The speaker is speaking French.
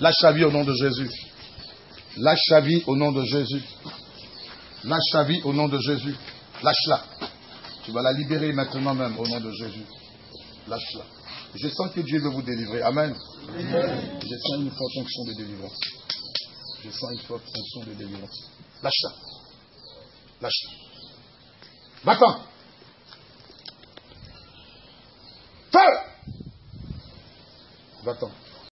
Lâche la vie au nom de Jésus. Lâche la vie au nom de Jésus. Lâche la vie au nom de Jésus. Lâche-la. Tu vas la libérer maintenant même au nom de Jésus. Lâche-la. Je sens que Dieu veut vous délivrer. Amen. Je sens une forte fonction de délivrance. Je sens une forte fonction de délivrance. Lâche-la. Lâche-la. Va-t'en. Feu Va-t'en.